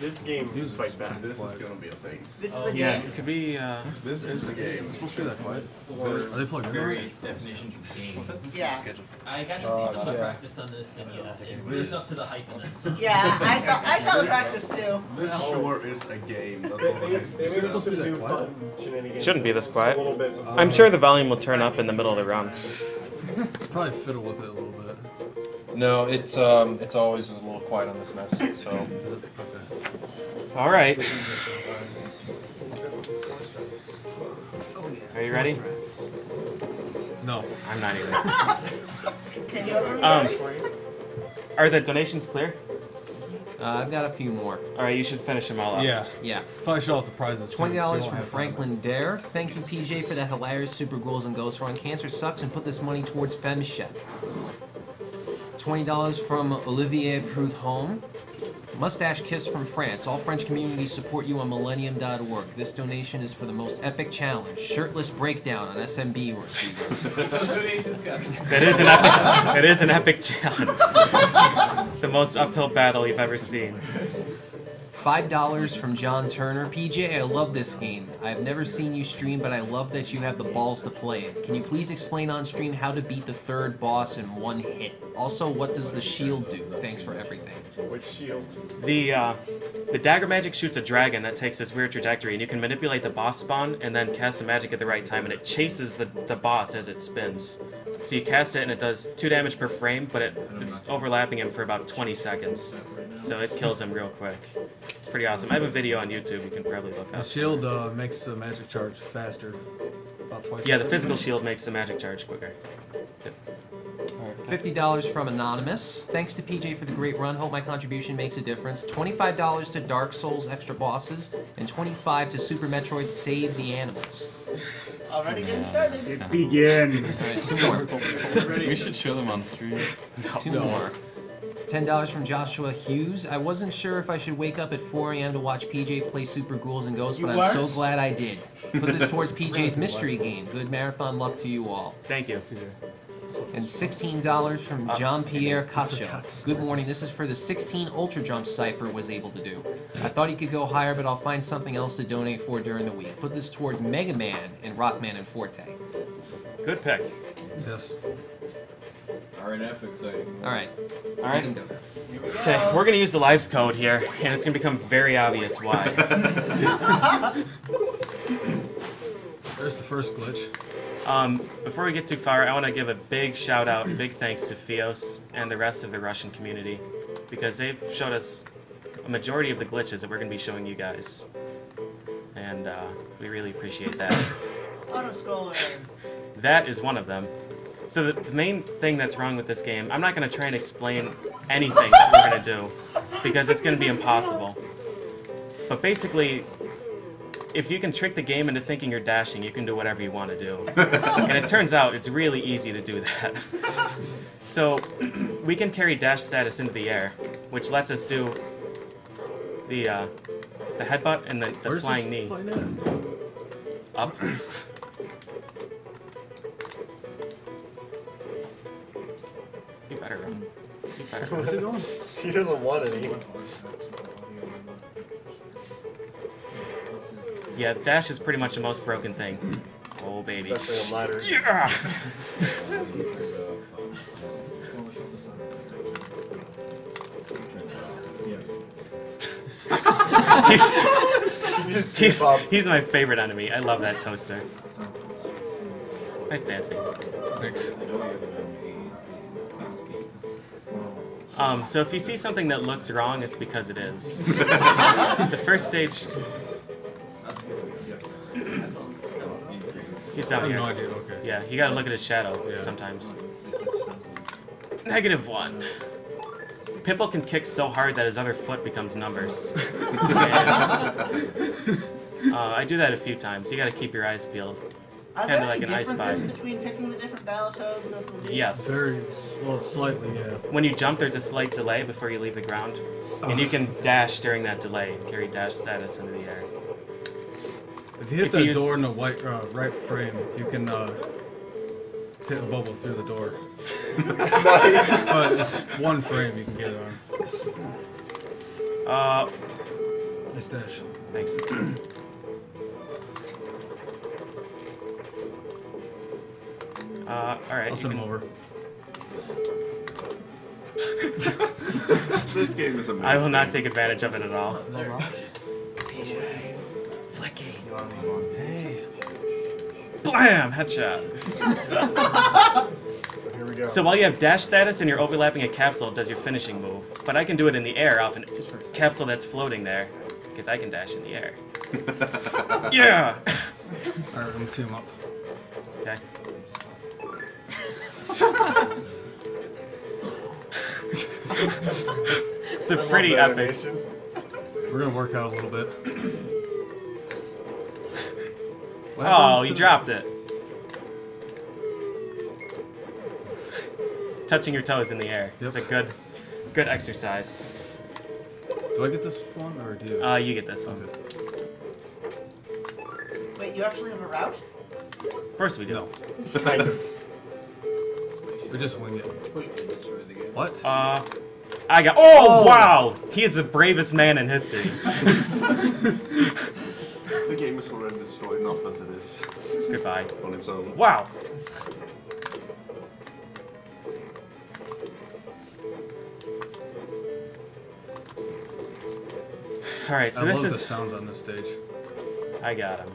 This game Music fight is back. This is gonna be a thing. This is Oh, a Yeah, game. it could be. Uh, This is the game. It's supposed to be that quiet. This- Are they plugged in? Various definitions of game. Yeah. I got to see Uh, some of the practice on this, and yeah, it lived up to the hype in it. Yeah, I saw I saw the practice too. This sure is a game. That's They, all they, it is. they made us some new fun. Shouldn't be this quiet. A little bit. I'm sure the volume will turn up in the middle of the rounds. Probably fiddle with it a little bit. No, it's um, it's always a little quiet on this mess. So Is it? Okay. All right. Are you ready? No. I'm not even. Can Um, are the donations clear? Uh, I've got a few more. All right, you should finish them all up. Yeah. Yeah. Probably show off the prizes. Twenty dollars from won't time. Franklin Dare. Thank you, PJ, for that hilarious Super Ghouls and Ghost Run. Cancer sucks, and put this money towards FemShep. Twenty dollars from Olivier Prudhomme. Mustache kiss from France. All French communities support you on Millennium.org. This donation is for the most epic challenge: shirtless breakdown on SMB receiver. That is an epic. that is an epic challenge. the most uphill battle you've ever seen. Five dollars from John Turner. PJ, I love this game. I have never seen you stream, but I love that you have the balls to play it. Can you please explain on stream how to beat the third boss in one hit? Also, what does the shield do? Thanks for everything. Which shield? The uh, the dagger magic shoots a dragon that takes this weird trajectory, and you can manipulate the boss spawn and then cast the magic at the right time, and it chases the, the boss as it spins. So you cast it, and it does two damage per frame, but it, it's overlapping him for about 20 seconds. So it kills him real quick. It's pretty awesome. I have a video on YouTube you can probably look The up. shield uh, makes the magic charge faster. About twice. Yeah, the physical shield makes the magic charge quicker. Fifty dollars from Anonymous. Thanks to PJ for the great run. Hope my contribution makes a difference. Twenty-five dollars to Dark Souls extra bosses, and twenty-five to Super Metroid Save the Animals. Already getting started. Begin. All right, two more. we should show them on stream. Two more. Ten dollars from Joshua Hughes. I wasn't sure if I should wake up at 4 a.m. to watch PJ play Super Ghouls and Ghosts, You but I'm so weren't? glad I did. Put this towards PJ's mystery game. Good marathon luck to you all. Thank you. And $16 from ah. John Pierre Cacho. Good morning. This is for the 16 Ultra Jump Cypher was able to do. I thought he could go higher, but I'll find something else to donate for during the week. Put this towards Mega Man and Rockman and Forte. Good pick. Yes. RNF exciting. All right. All right. You can go. Okay, we're gonna use the lives code here, and it's gonna become very obvious why. There's the first glitch. Um, before we get too far, I want to give a big shout out, big thanks to Fios and the rest of the Russian community, because they've showed us a majority of the glitches that we're gonna be showing you guys, and uh, we really appreciate that. Auto scroller. That is one of them. So the, the main thing that's wrong with this game, I'm not going to try and explain anything that we're going to do, because it's going to be impossible. But basically, if you can trick the game into thinking you're dashing, you can do whatever you want to do. and it turns out it's really easy to do that. so we can carry dash status into the air, which lets us do the uh, the headbutt and the, the flying knee up. You better run. You better run. Where's it going? He doesn't want any. Yeah, dash is pretty much the most broken thing. Oh baby. Especially on ladders. Yeah! he's, he's, he's my favorite enemy. I love that toaster. Nice dancing. Thanks. Um, so if you see something that looks wrong, it's because it is. the first stage. He's I down have here. no idea. Okay. Yeah, you gotta look at his shadow Yeah. sometimes. Negative one. Pimple can kick so hard that his other foot becomes numbers. And, uh, I do that a few times. You gotta keep your eyes peeled. It's kind of like an ice differences between picking the different Battletoads? with the- Yes. Very well, slightly, yeah. When you jump, there's a slight delay before you leave the ground. And you can dash during that delay and carry dash status into the air. If you hit If that you use- door in the white uh, right frame, you can uh, hit a bubble through the door. but it's one frame you can get it on. Uh, Nice dash. Thanks. Uh, alright. I'll send him over. This game is amazing. I will not take advantage of it at all. Hey. Blam! Headshot. Here we go. So while you have dash status and you're overlapping a capsule, it does your finishing move. But I can do it in the air off a capsule that's floating there. Because I can dash in the air. yeah! Alright, I'm team up. Okay. it's a I love pretty that epic. animation. We're gonna work out a little bit. What Oh, happened you dropped it. Touching your toes in the air. It's a good, good exercise. Do I get this one or do you? Uh, you get this one. okay. Wait, you actually have a route? Of course we do. No. Kind of. We just wing it. What? Uh, I got. Oh, wow! He is the bravest man in history. The game is already destroyed enough as it is Goodbye. on its own. Wow. All right, so I this love the sounds on this stage. I got him.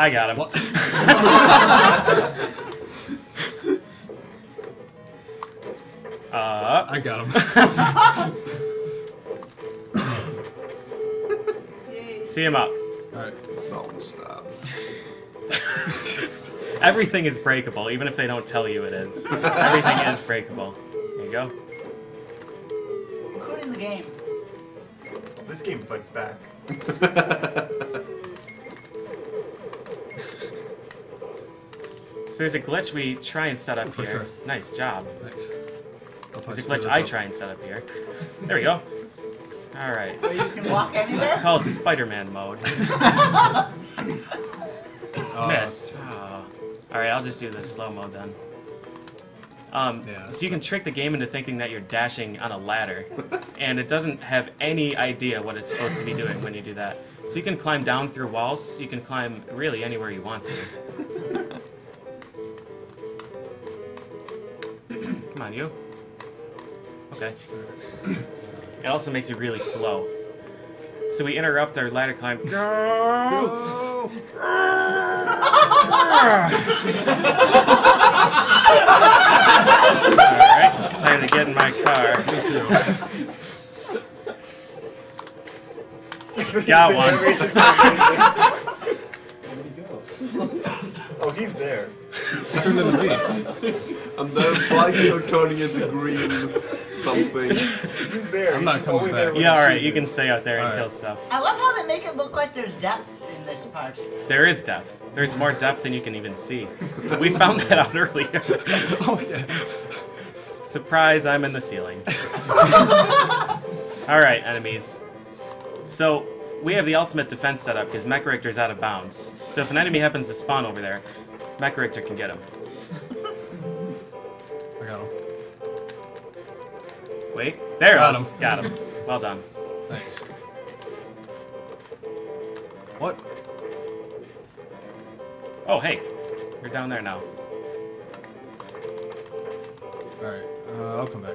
I got him. What? Uh, I got him. See him up. Alright. Don't stop. Everything is breakable, even if they don't tell you it is. Everything is breakable. There you go. Including the game. This game fights back. So there's a glitch we try and set up For here. sure. Nice job. Nice. I'll There's a glitch I this try and set up here. There we go. Alright. Where you can walk It's called Spider-Man mode. Uh, Missed. Oh. Alright, I'll just do the slow mode then. Um, Yeah. So you can trick the game into thinking that you're dashing on a ladder, and it doesn't have any idea what it's supposed to be doing when you do that. So you can climb down through walls, you can climb really anywhere you want to. On, you. Okay. It also makes you really slow. So we interrupt our ladder climb. Go! Alright, time to get in my car. Got The one. animation's amazing. oh, he's there. It turned into me. And then lights are turning into green something. He's there. I'm he's not coming only back. there Yeah, alright, you can stay out there and Alright. kill stuff. I love how they make it look like there's depth in this part. There is depth. There's more depth than you can even see. We found that out earlier. Oh yeah. Surprise, I'm in the ceiling. Alright, enemies. So, we have the ultimate defense setup because Mecha Richter's out of bounds. So if an enemy happens to spawn over there, Mecharichter can get him. Wait, there Got him. Got him. Well done. Thanks. What? Oh, hey. You're down there now. Alright. Uh, I'll come back.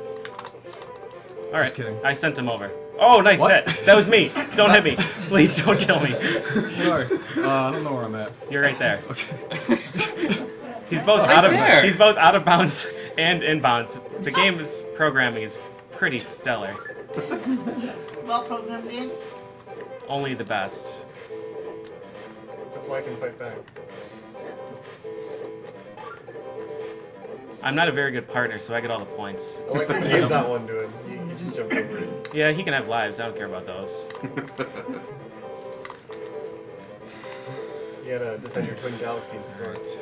Alright. kidding. I sent him over. Oh, nice What? hit. That was me. Don't hit me. Please don't kill me. Sorry. Uh, I don't know where I'm at. You're right there. Okay. He's both Right out of there. he's both out of bounds and in bounds. The game's programming is pretty stellar. Well programmed game. Only the best. That's why I can fight back. I'm not a very good partner, so I get all the points. I like that you that one to him. You, you just jumped over it. Yeah, he can have lives. I don't care about those. You gotta defend your twin galaxies. Right.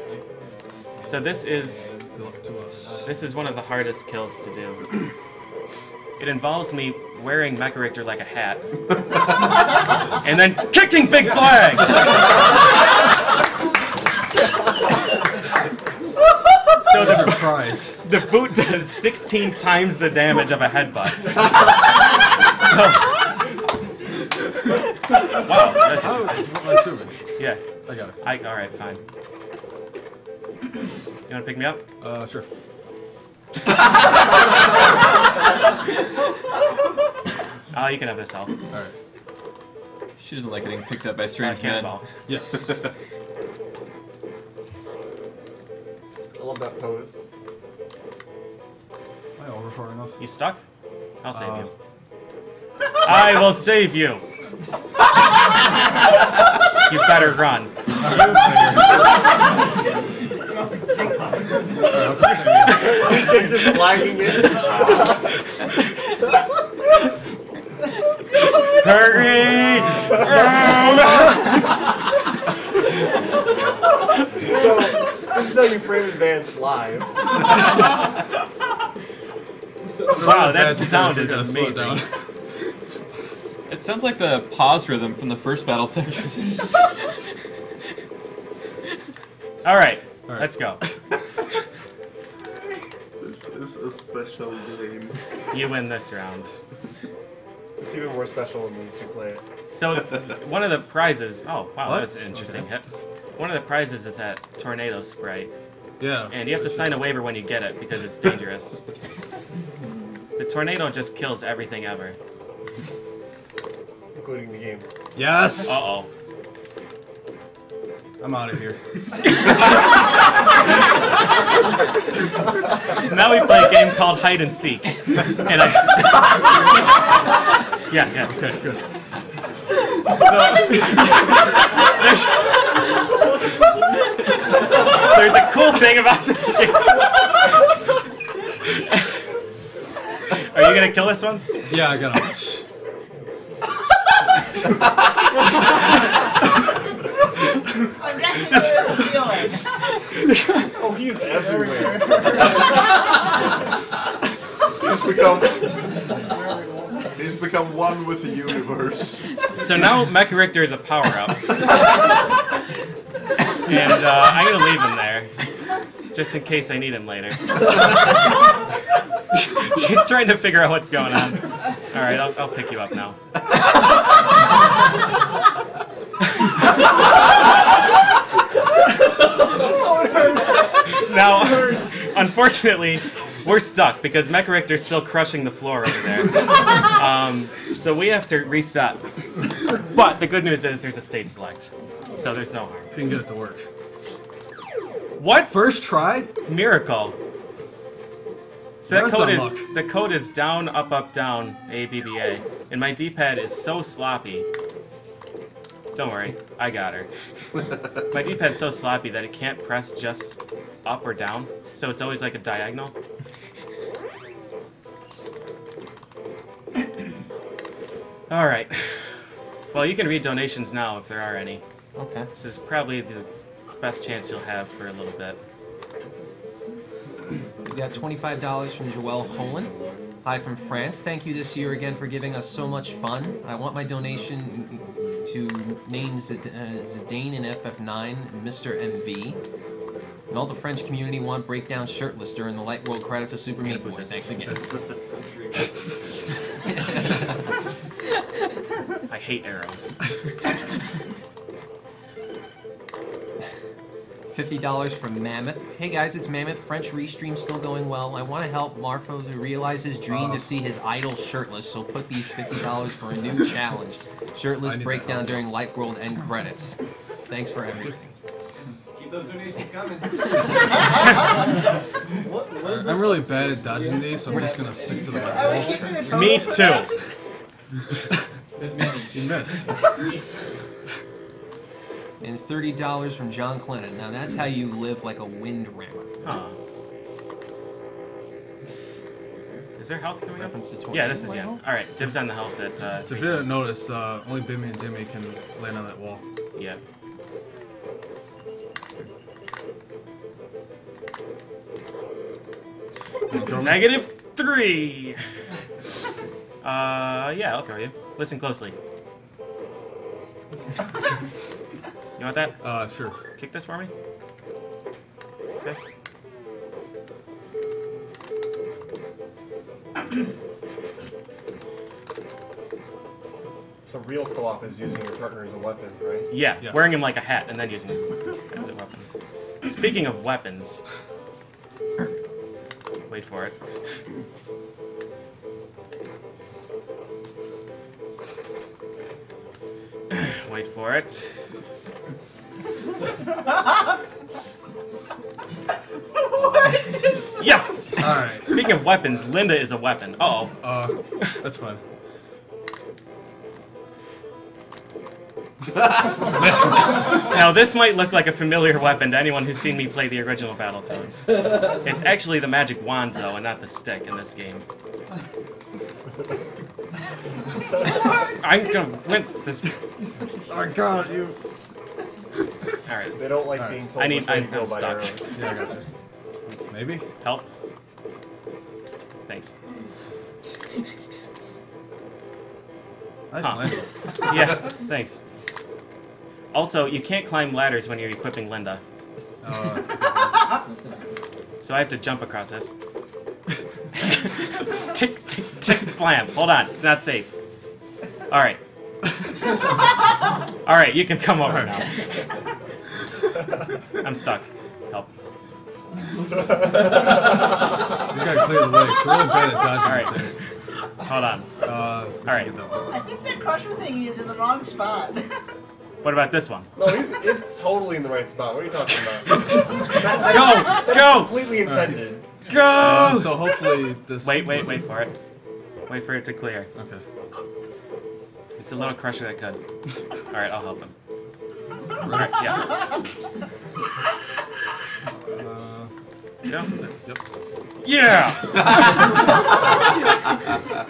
So this is to us. this is one of the hardest kills to do. It involves me wearing Mecha Richter like a hat, and then kicking Big Blag. So the, your prize. the boot does 16 times the damage of a headbutt. so, wow, that's Oh, interesting. my two inch. Yeah, I got it. I, all right, fine. You want to pick me up? Uh, sure. Oh, you can have this health. All right. She doesn't like getting picked up by Uh, strange men. cannonball. Yes. I love that pose. Am I over far enough? You stuck? I'll save Uh, you. I will save you. you better run. He's just lagging it. Hurry! So, this is how you frame advance live. wow, that Bad sound is gotta slow it amazing. It sounds like the pause rhythm from the first Battletoads. All right, All right. let's go. This is a special game. You win this round. It's even more special when these two play it. So, one of the prizes. Oh, wow, What? that was an interesting hit. One of the prizes is that tornado spray, Yeah. and you have to sign a waiver when you get it because it's dangerous. the tornado just kills everything ever. including the game. Yes. Uh oh. I'm out of here. Now we play a game called hide and seek, and I. yeah, yeah, good, good. So, there's, there's a cool thing about this game. Are you gonna kill this one? Yeah, I got him. I'm guessing you're the ceiling. Oh, he's everywhere. He's become. He's become one with the universe. So now Mecha Richter is a power up. and uh, I'm gonna leave him there. Just in case I need him later. She's trying to figure out what's going on. Alright, I'll, I'll pick you up now. Now, unfortunately, we're stuck because Mecha Richter's still crushing the floor over there. Um, so we have to reset. But the good news is there's a stage select. So there's no harm. You can get it to work. What? First try? Miracle. So that code is the code is down, up, up, down, A, B, B, A. And my D-pad is so sloppy. Don't worry, I got her. my D-pad's so sloppy that it can't press just up or down, so it's always like a diagonal. All right. Well, you can read donations now if there are any. Okay. This is probably the best chance you'll have for a little bit. We got $25 from Joelle Holland. Hi from France. Thank you this year again for giving us so much fun. I want my donation to name Zid- uh, Zidane in FF9, Mr. MV. And all the French community want breakdown shirtless during the Light World credits of Super Meat Boy. Thanks again. I hate arrows. $50 from Mammoth. Hey guys, it's Mammoth. French restream still going well. I want to help Marfo to realize his dream to uh-huh. see his idol shirtless, so put these $50 for a new challenge. Shirtless breakdown during Light World end credits. Thanks for everything. Keep those donations coming. I'm really bad at dodging these, so I'm just gonna stick to the right wall. Me too. You missed. And $30 from John Clinton. Now that's how you live like a wind rammer. Huh. Is there health coming up? Reference to Yeah, this is tornado yeah. level? All right, dibs on the health at uh, So if you didn't notice, uh, only Bimmy and Jimmy can land on that wall. Yeah. Negative three. Uh, yeah, I'll throw you. Listen closely. You want that? Uh, sure. Kick this for me? Okay. so real co-op is using your partner as a weapon, right? Yeah, yes. wearing him like a hat and then using him as a weapon. Speaking of weapons, wait for it. wait for it. Yes! Alright. Speaking of weapons, Linda is a weapon. Uh oh. Uh, that's fine. Now, this might look like a familiar weapon to anyone who's seen me play the original Battletoads. It's actually the magic wand, though, and not the stick in this game. I'm gonna win this. Oh god, you. Alright, They don't like Alright. being told I need- I'm- to I'm stuck. Yeah, I got you. Maybe? help. Thanks. Nice Huh. landing. Yeah, thanks. Also, you can't climb ladders when you're equipping Linda, Uh, so I have to jump across this. tick, tick, tick, blam. Hold on, it's not safe. Alright. Alright, you can come over now. I'm stuck. Help. you gotta clear the way. 'cause We're really bad at dodging Alright. these. Hold on. Uh, Alright. get that one. I think that crusher thing is in the wrong spot. What about this one? No, he's, it's totally in the right spot. What are you talking about? that, Go! that's Go! completely intended. Um, Go! so hopefully this. Wait, wait, wait for it. Wait for it to clear. Okay. It's a little crusher that could. Alright, I'll help him. Ready? Alright, yeah. Uh, Yeah. yep. Yeah!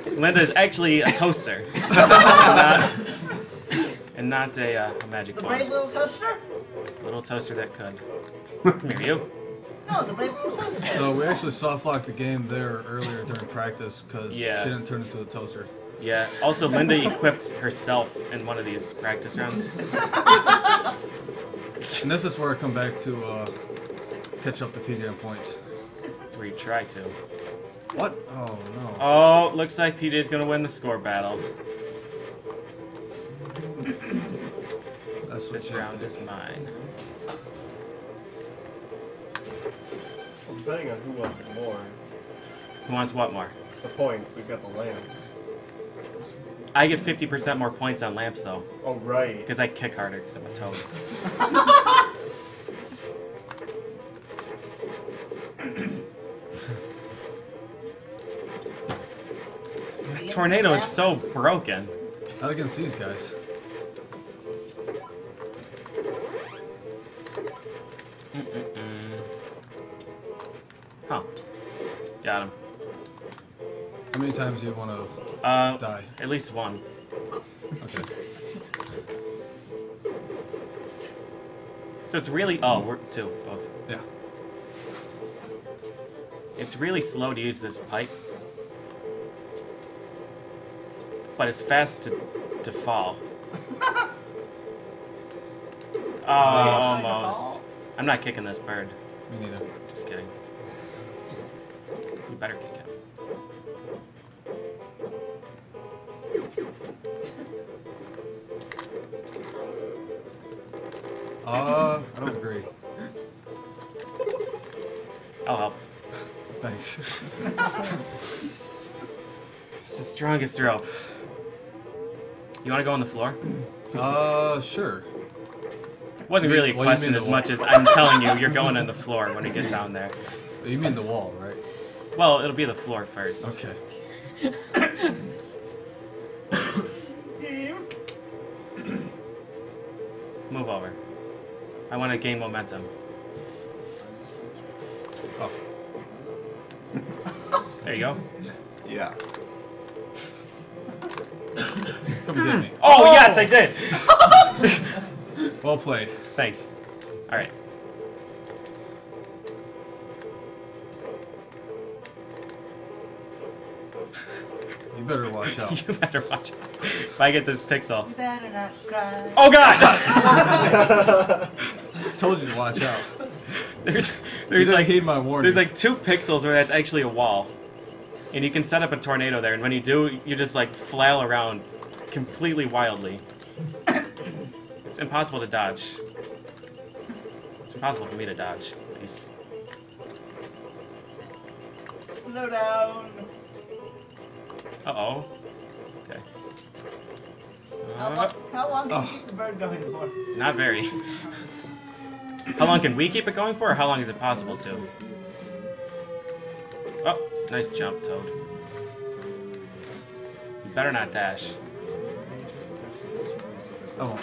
Linda is actually a toaster. and not, and not a, uh, a magic The brave little toaster? Little toaster that could. Come here, you. No, the brave little toaster. So we actually soft locked the game there earlier during practice because Yeah. she didn't turn into a toaster. Yeah. Also, Linda equipped herself in one of these practice rounds. And this is where I come back to uh, catch up to PJ points. That's where you try to. What? Oh no. Oh, looks like PJ's gonna win the score battle. That's what This round is mine. Well, depending on who wants it more. Who wants what more? The points, we've got the lamps. I get 50% more points on lamps though, Oh, right. because I kick harder because I'm a toad. That tornado is so broken. Not against these guys. Huh. Got him. How many times do you want to Uh, die? at least one. Okay. So it's really. Oh, we're two, both. Yeah. It's really slow to use this pipe. But it's fast to, to fall. Oh, almost. I'm not kicking this bird. Me neither. Just kidding. You better kick him. Uh, I don't agree. I'll help. Thanks. It's the strongest rope. You want to go on the floor? Uh, sure. It wasn't You- really a question as much as I'm telling you, you're going on the floor when we get down there. You mean the wall, right? Well, it'll be the floor first. Okay. Move over. I want to gain momentum. Oh. There you go. Yeah. Come and get me. Oh, yes, I oh. did! Well played. Thanks. Alright. You better watch out. You better watch out. If I get this pixel. You better not cry. Oh god! I told you to watch out. there's There's there's like like my warning. there's like two pixels where that's actually a wall. And you can set up a tornado there, and when you do, you just like flail around completely wildly. It's impossible to dodge. It's impossible for me to dodge, at least. Slow down. Uh-oh. Okay. How, Uh, long, how long can you keep the bird going for? not very. how long can we keep it going for, or how long is it possible to? Oh, nice jump, Toad. You better not dash. Oh,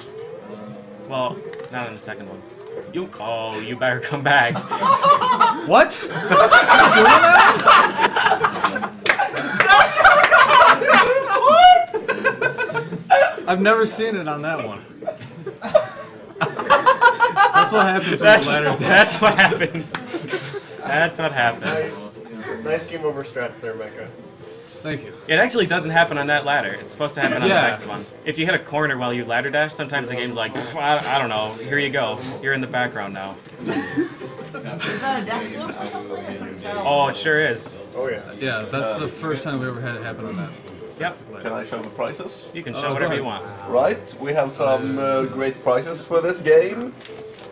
Well, not on the second one. You. Oh, you better come back. what? I've never seen it on that one. That's what happens with That's, the ladder that's what happens. That's what happens. Nice, nice game over strats there, Mecha. Thank you. It actually doesn't happen on that ladder. It's supposed to happen on Yeah. the next one. If you hit a corner while you ladder dash, sometimes the game's like, I, I don't know, here you go. You're in the background now. Is that a death loop or something? I couldn't tell. Oh, it sure is. Oh yeah. Yeah, that's the first time we ever had it happen on that. Yep. Can I show the prices? You can show go whatever you want. Right, we have some uh, great prices for this game.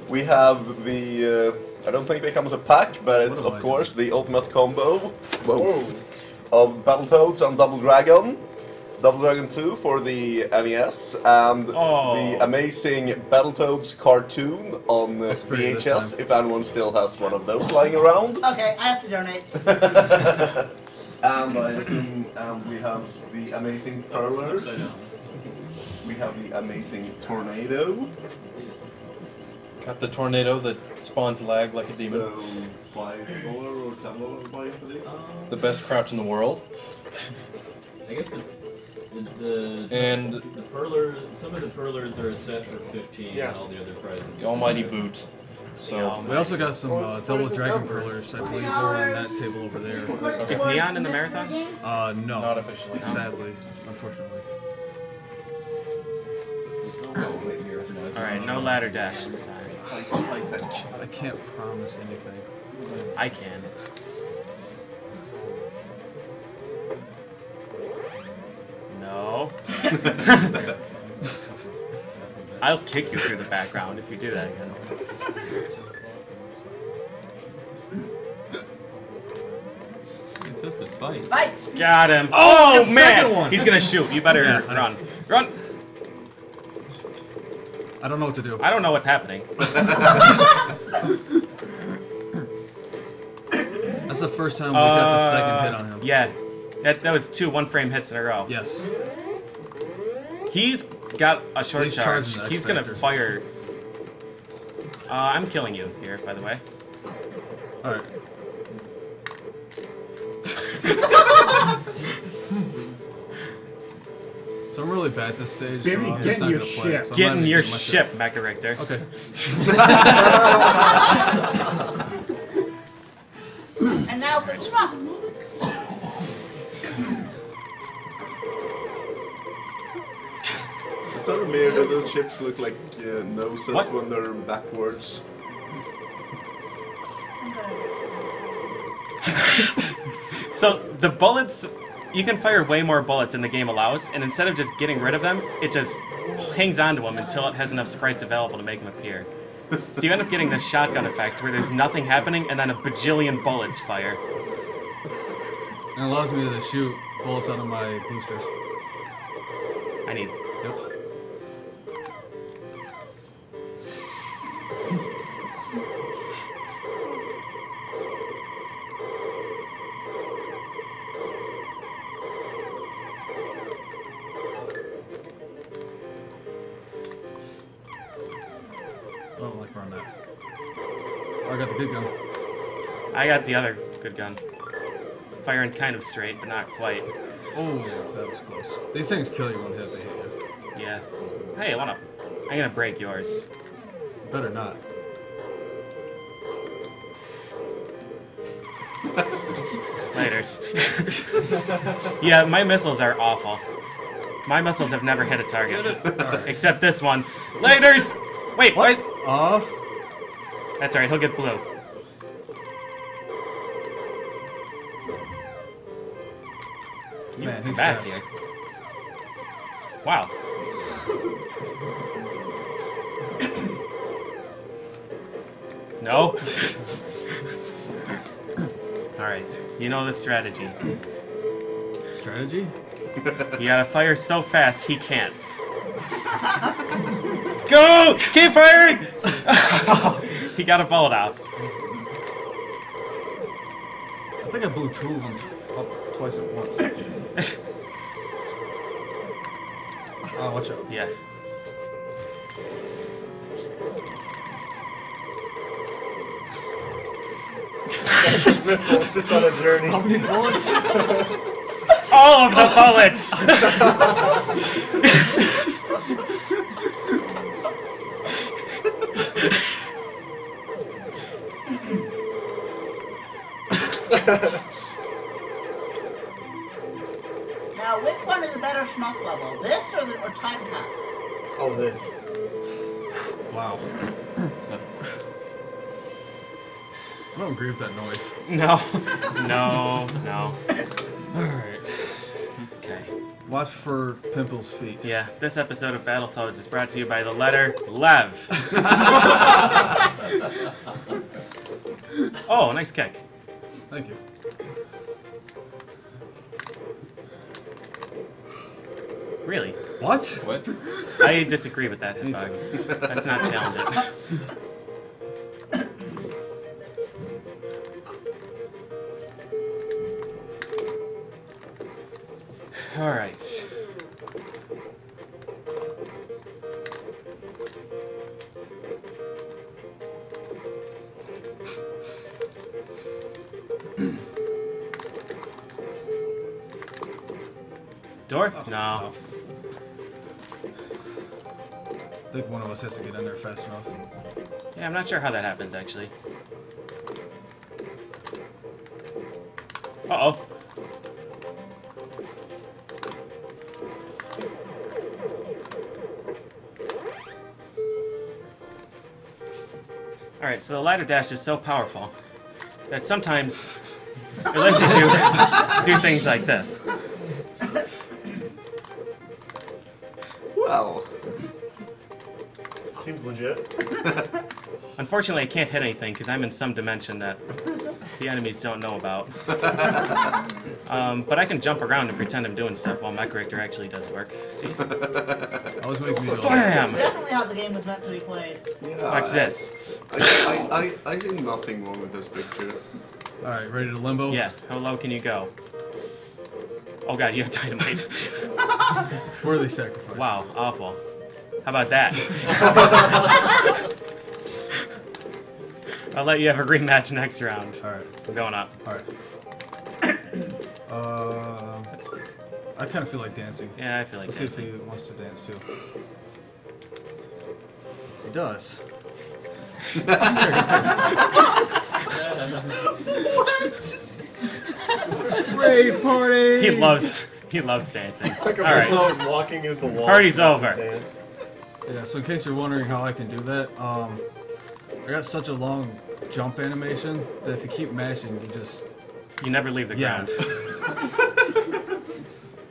We have the. Uh, I don't think they come as a pack, but it's of I course the ultimate combo whoa, Whoa. of Battletoads and Double Dragon. Double Dragon 2 for the NES, and Oh. the amazing Battletoads cartoon on uh, VHS, if anyone still has one of those lying around. Okay, I have to donate. And I assume and we have the amazing Perlers. We have the amazing Tornado. Got the tornado that spawns lag like a demon. So, five dollar or ten dollar buy for this? The best crouch in the world. I guess the the, the, And the perler some of the perlers are a set for fifteen Yeah. and all the other prizes. the almighty boot. So, We also got some uh, double what is it dragon numbered? curlers, I believe, over on that table over there. Is Neon in the marathon? Uh, no. not officially. Sadly, unfortunately. Alright, no ladder dash this time. I can't promise anything. I can. No. I'll kick you through the background if you do that again. It's Consistent fight. Fight! Got him. Oh, oh the man! one. He's gonna shoot. You better Yeah, run. Run! I don't know what to do. I don't know what's happening. That's the first time we got the second hit on him. Uh, Yeah. That, that was two one frame hits in a row. Yes. He's got a short He's charge. He's gonna fire. Uh, I'm killing you here, by the way. Alright. so I'm really bad at this stage. Baby, so I'm get in your gonna play it, ship. so I'm Get in even your getting ship, Mecha Richter. Okay. And now for the swap. Is that weird that those ships look like uh, noses What? when they're backwards? So the bullets, you can fire way more bullets than the game allows, and instead of just getting rid of them, it just hangs on to them until it has enough sprites available to make them appear. So you end up getting this shotgun effect where there's nothing happening and then a bajillion bullets fire. And it allows me to shoot bullets out of my boosters. I need. Yep. Got the other good gun. Firing kind of straight, but not quite. Oh, that was close. These things kill you when hit, they hit you. Yeah. Hey, I wanna. I'm gonna break yours. Better not. Laters. yeah, my missiles are awful. My missiles have never hit a target. Except this one. Laters! Wait, what? Uh, That's alright, he'll get blue. He's back fast. here. Wow. no. All right. You know the strategy. Strategy? You gotta fire so fast he can't. Go! Keep firing! he got a bullet off. I think I blew two of them up twice at once. Oh, watch out. Yeah. This missile's just on a journey. How many bullets? All of the bullets! Now, which one is a better shmup level? This or, the, or Time Cop? Oh, this. Wow. I don't agree with that noise. No. No, no. Alright. Okay. Watch for Pimple's feet. Yeah, this episode of Battletoads is brought to you by the letter Lev. oh, nice kick. Thank you. Really? What? What? I disagree with that hitbox. Let's not challenge not sure how that happens actually. Uh oh. Alright, so the ladder dash is so powerful that sometimes it lets you do, do things like this. Well, Seems legit. Unfortunately, I can't hit anything because I'm in some dimension that the enemies don't know about. um, but I can jump around and pretend I'm doing stuff while my character actually does work. See? Always makes me go. Bam! Definitely how the game was meant to be played. yeah. Watch this. I, I, I, I see nothing wrong with this picture. Alright, ready to limbo? Yeah, how low can you go? Oh god, you have dynamite. Worthy sacrifice. wow, awful. How about that? I'll let you have a rematch next round. Alright, I'm going up. alright. Uh, I kind of feel like dancing. yeah, I feel like Let's see if he wants to dance too. He does. What? Great party! He loves he loves dancing. Like a All right. missile just walking into the wall. Party's over. dance. Yeah, so in case you're wondering how I can do that, um, I got such a long jump animation that if you keep mashing, you just You never leave the yeah. ground.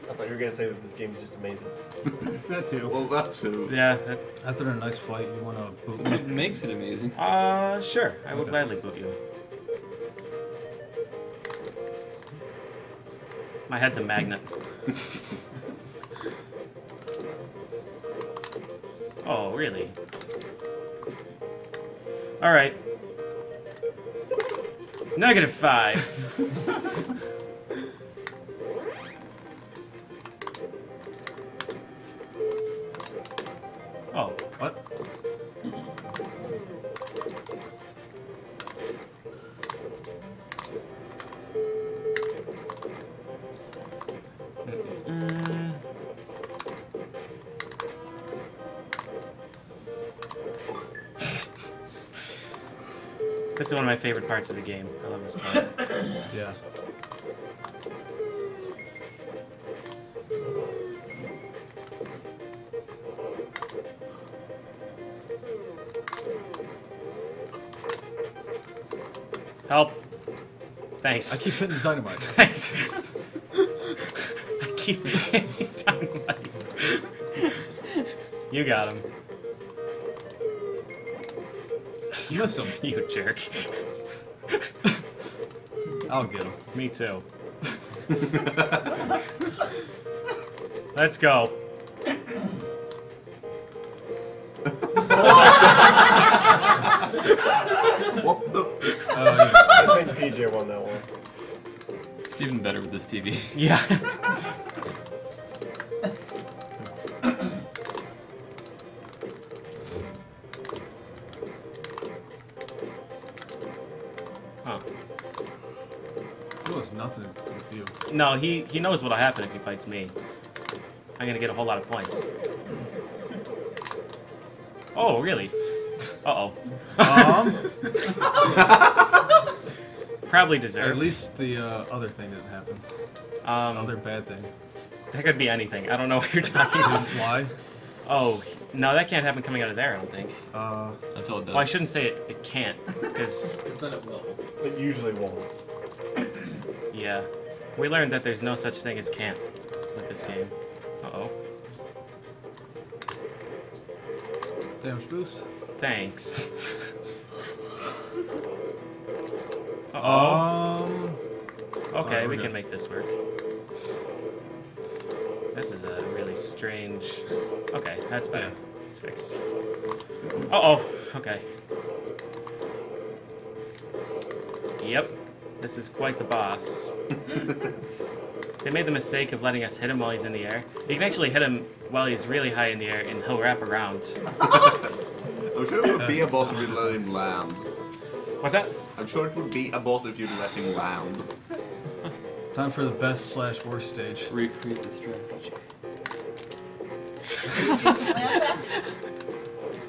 I thought you were gonna say that this game is just amazing. that too. Well, that too. Yeah. That, After a nice fight, you want to boot What me. makes it amazing? uh, sure. I would Okay. gladly boot you. My head's a magnet. oh, really? All right. Negative five. favorite parts of the game. I love this part. Yeah. Help. Thanks. I keep hitting the dynamite. Thanks. I keep hitting the dynamite. You got him. You missed him. You jerk. I'll get him. Me too. Let's go. What the? Uh, I think PJ won that one. It's even better with this TV. Yeah. you. He he knows what'll happen if he fights me. I'm gonna get a whole lot of points. Oh, really? Uh oh. Um, Probably deserved. at least the uh, other thing didn't happen. um, Other bad thing. that could be anything. I don't know what you're talking Did about. fly? Oh, no, that can't happen coming out of there. I don't think. Uh, Until it does. Well, I shouldn't say it. It can't, because Then it will. It usually won't. yeah, we learned that there's no such thing as can't with this game. Uh oh. damage boost. Thanks. Uh oh. Um, Okay, we're good. can make this work. This is a really strange. Okay, that's better. It's fixed. Uh oh. Okay. Yep. This is quite the boss. they made the mistake of letting us hit him while he's in the air. You can actually hit him while he's really high in the air, and he'll wrap around. I'm sure it would be a boss if you let him land. What's that? I'm sure it would be a boss if you let him land. time for the best slash worst stage. Recreate the strategy.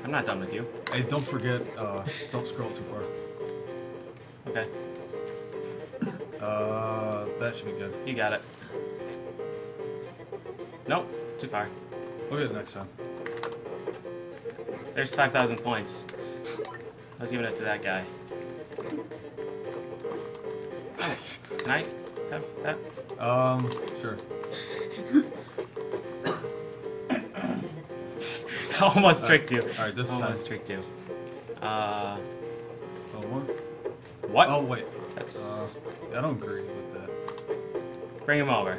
I'm not done with you. Hey, don't forget, uh, don't scroll too far. Okay, Uh, that should be good. you got it. Nope, too far. Look at it next time. There's 5,000 points. I was giving it to that guy. Can I have that? Um, sure. I almost tricked you. Alright, this is. Almost tricked you. Uh, Oh, more? what? Oh, wait. That's. Uh, I don't agree with that. Bring him over.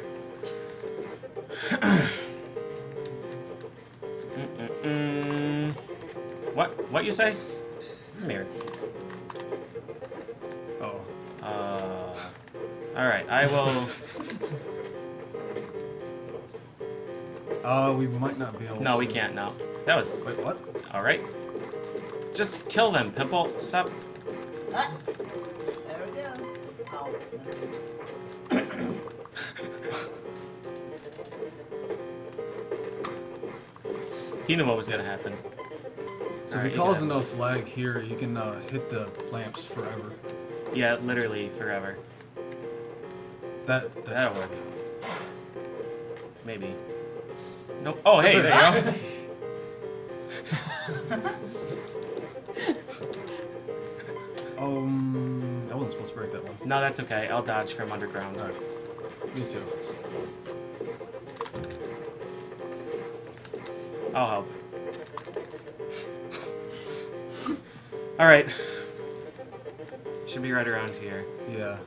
Mm-mm-mm. what? What you say? Come here. Oh. Uh. Alright, I will. Uh, we might not be able No, to. we can't now. That was. Wait, what? Alright. Just kill them, Pimple. Stop. Ah, He knew what was gonna happen. So if you he calls it. enough lag here, you can uh, hit the lamps forever. Yeah, literally forever. That, that That'll work. Maybe. Nope. Oh, hey, there you go. No, that's okay. I'll dodge from underground. Alright. Me too. I'll help. Alright. Should be right around here. Yeah.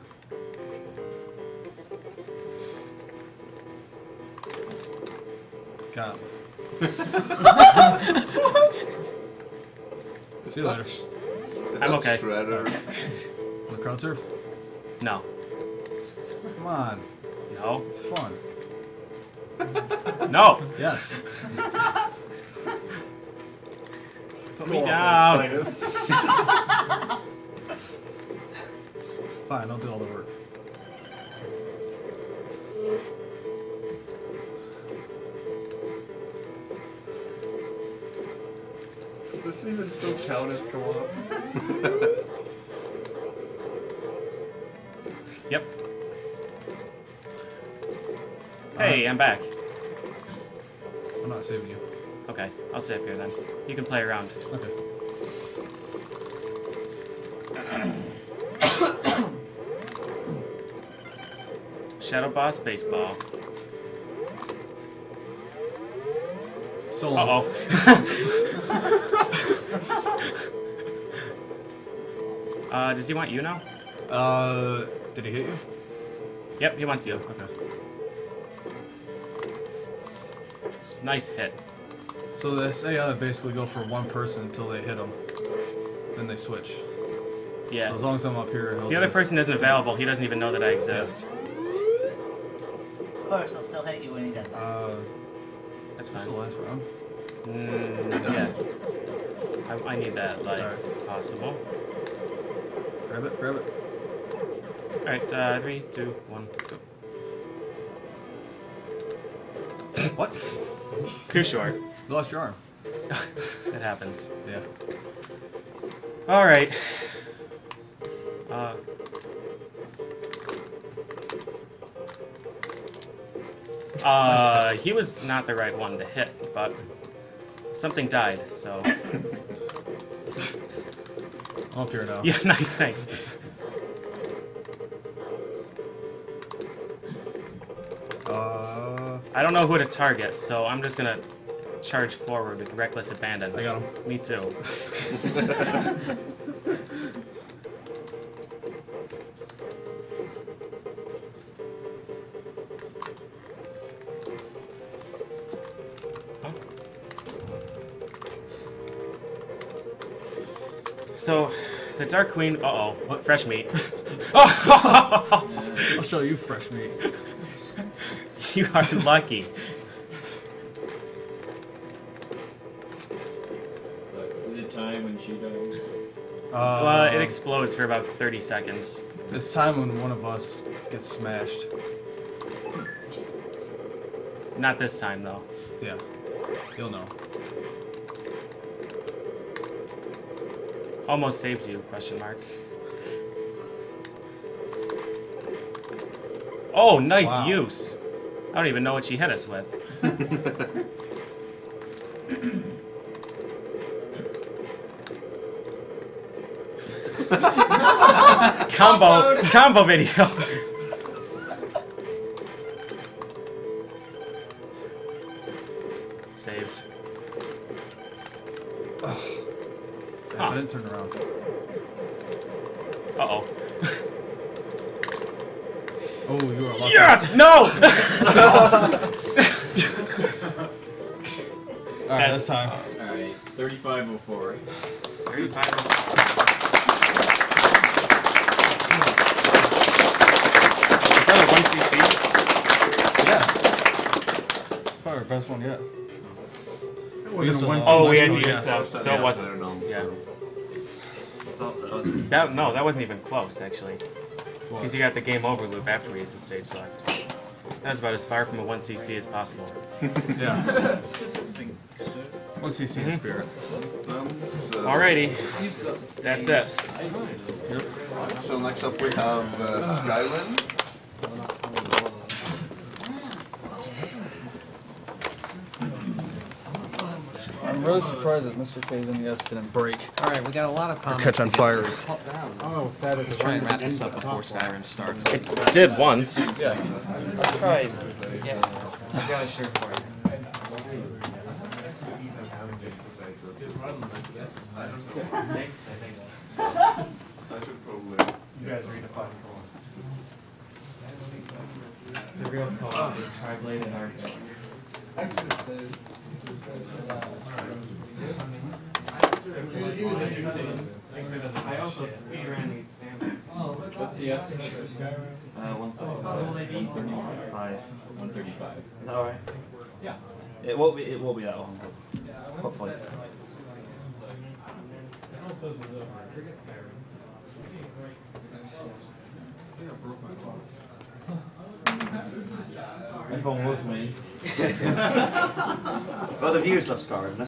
Got him. See you later. Is I'm that okay. Shredder? Want to crowd surf? No. Come on. No. It's fun. No! Yes. Put me down! Fine, I'll do all the work. Does this even still count as co-op? Yep. Hey, I'm back. I'm not saving you. Okay, I'll stay up here then. You can play around. Okay. Shadow Boss Baseball. Stolen. Uh oh. uh, does he want you now? Uh, did he hit you? Yep, he wants you. Okay. Nice hit. So they say uh, basically go for one person until they hit them. Then they switch. Yeah. So as long as I'm up here, he'll the other person isn't available, he doesn't even know that I exist. Of course, he'll still hit you when he does. Uh, That's what's the last round? Mm, yeah. I, I need that, like, Alright. if possible. Grab it, grab it. Alright, uh, three, two, one, go. What? Too short. You lost your arm. It happens. Yeah. Alright. Uh. Uh, he was not the right one to hit, but something died, so. I'm up here now. Yeah, nice, thanks. I don't know who to target, so I'm just gonna charge forward with reckless abandon. I got him. Me too. So, the Dark Queen. Uh oh. What? Fresh meat. I'll show you fresh meat. you are lucky. Is it time when she dies? Uh, Well, it explodes for about 30 seconds. it's time when one of us gets smashed. Not this time, though. Yeah. You'll know. Almost saved you, question mark. Oh, nice Wow. use. I don't even know what she hit us with. combo combo video. That, no, that wasn't even close, actually. Because you got the game over loop after we used the stage select. That was about as far from a 1cc as possible. Yeah. Once you see the spirit. So, Alrighty. That's it. So next up we have uh, Skyrim. I'm really surprised that Mr. K's NES didn't break. Alright, we got a lot of comments. catch on fire. Oh, sad Let's try and wrap this up before Skyrim starts. It did once. Yeah. I tried. Yeah, I got a shirt for you. I should probably. You guys read a fine The real co-op is Triblade and Arctic. I also speedran these samples. What's the estimate for Skyrim? Uh, one thirty-five. One thirty-five. Is that alright? Yeah. It won't be. It won't be that long. Hopefully. Everyone with me. Well, the viewers love Skyrim.